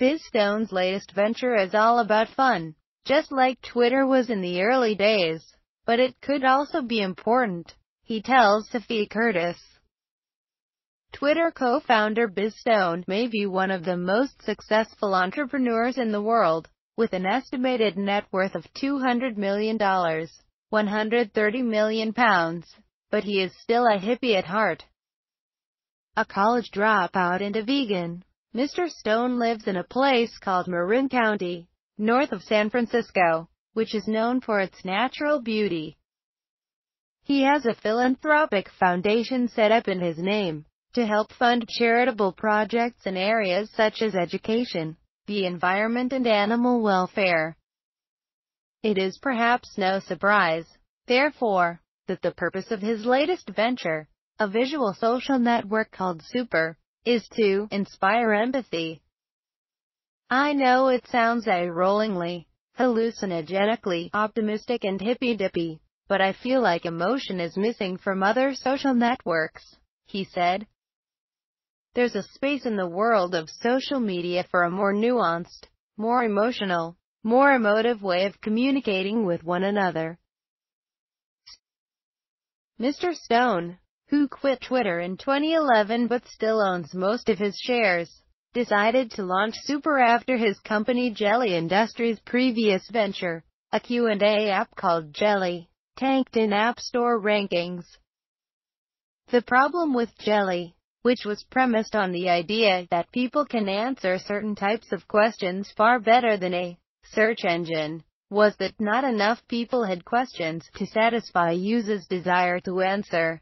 Biz Stone's latest venture is all about fun, just like Twitter was in the early days. But it could also be important, he tells Sophie Curtis. Twitter co-founder BizStone may be one of the most successful entrepreneurs in the world, with an estimated net worth of $200 million, 130 million pounds, but he is still a hippie at heart. A college dropout and a vegan, Mr. Stone lives in a place called Marin County, north of San Francisco, which is known for its natural beauty. He has a philanthropic foundation set up in his name, to help fund charitable projects in areas such as education, the environment and animal welfare. It is perhaps no surprise, therefore, that the purpose of his latest venture, a visual social network called Super, is to inspire empathy. I know it sounds eye-rollingly, hallucinogenically optimistic and hippy-dippy, but I feel like emotion is missing from other social networks, he said. There's a space in the world of social media for a more nuanced, more emotional, more emotive way of communicating with one another. Mr. Stone, who quit Twitter in 2011 but still owns most of his shares, decided to launch Super after his company Jelly Industries' previous venture, a Q&A app called Jelly, tanked in App Store rankings. The problem with Jelly which was premised on the idea that people can answer certain types of questions far better than a search engine, was that not enough people had questions to satisfy users' desire to answer.